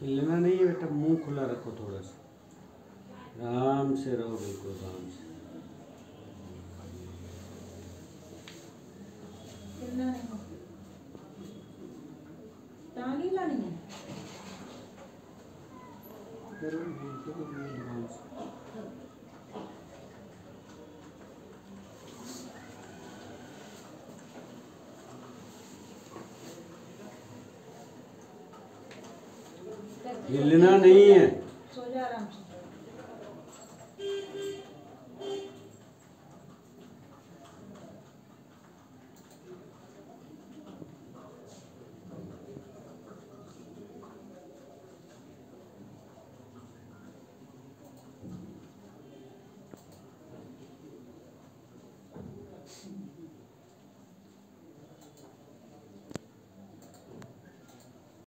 हिलना नहीं है बेटा मुँह खुला रखो थोड़ा सा। आराम से रहो बिल्कुल आराम से। हिलना नहीं है। हिलना नहीं है।